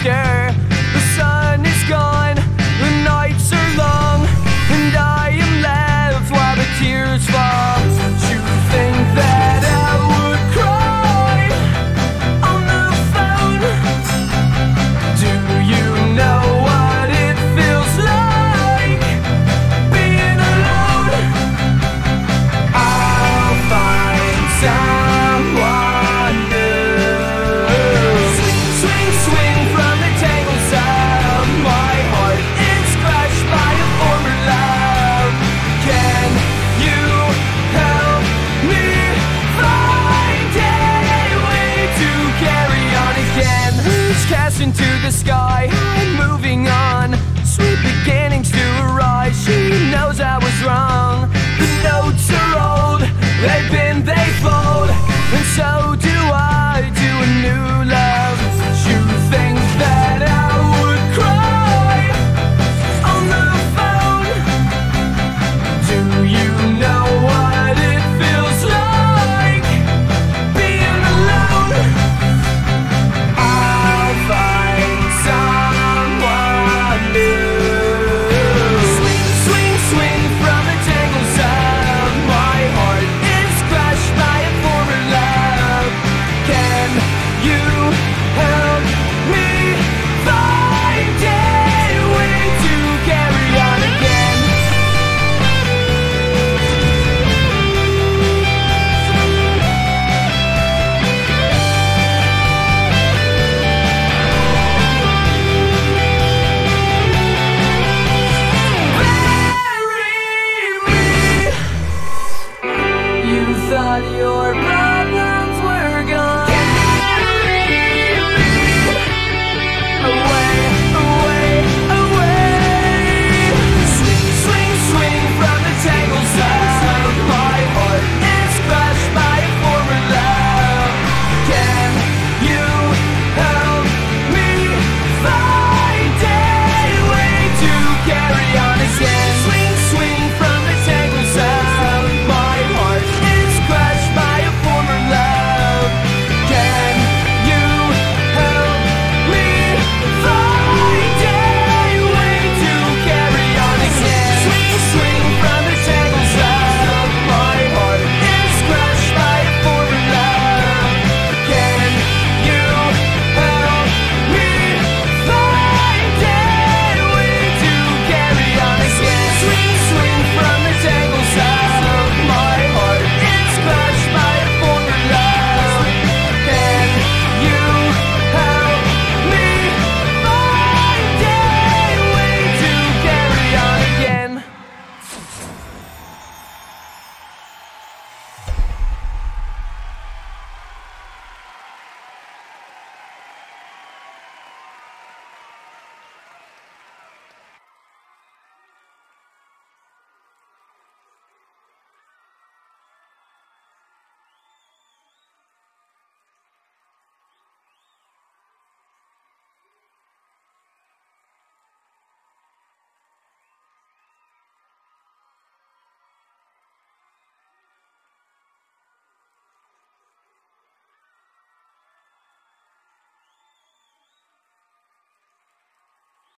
stir. to the sky.